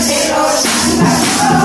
Gracias.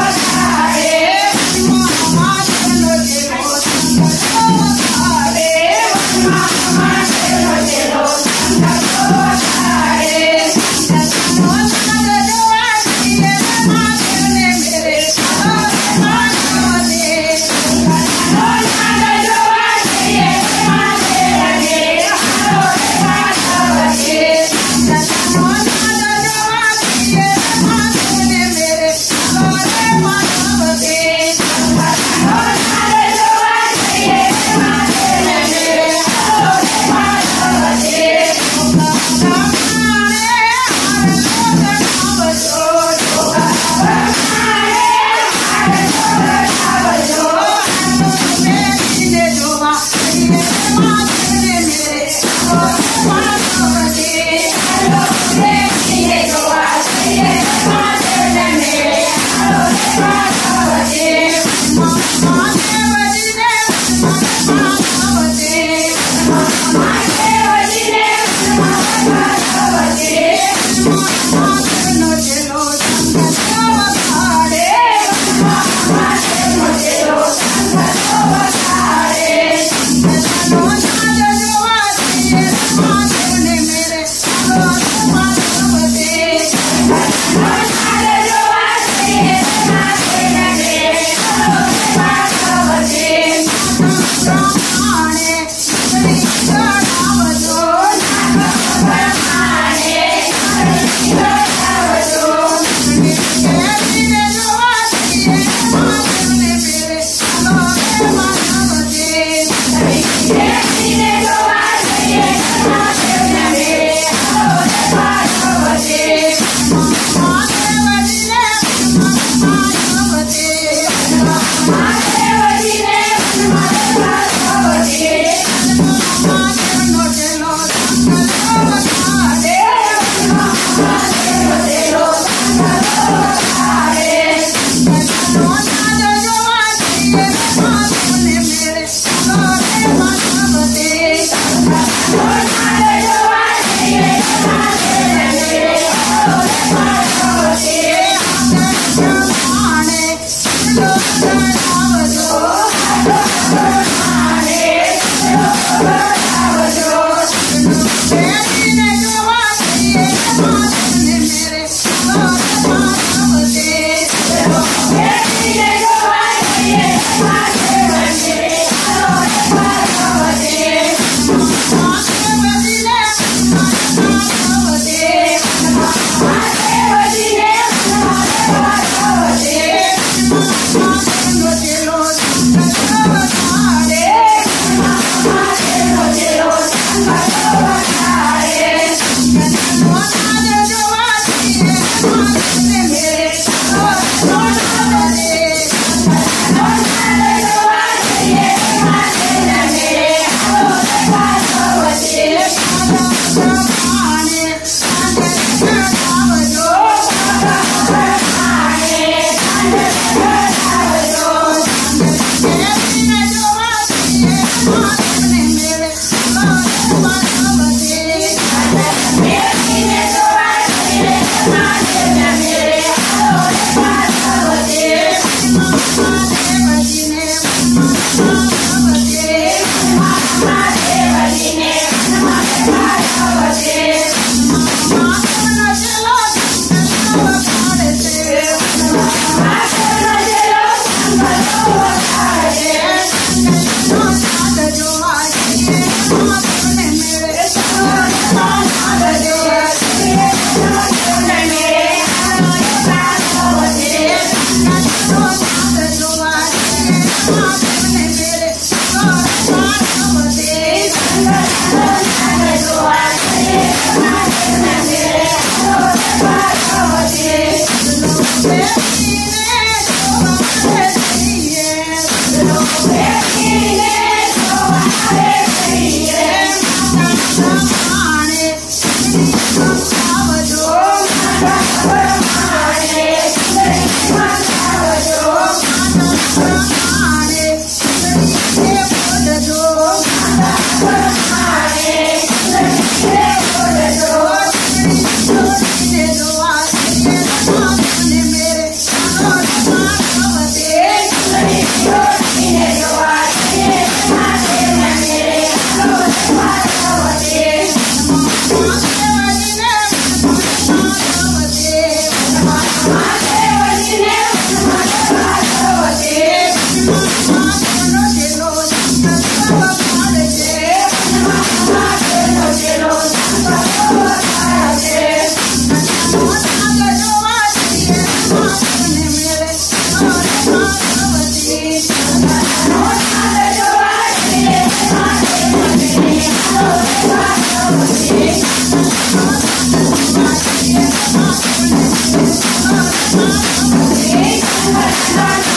Yes,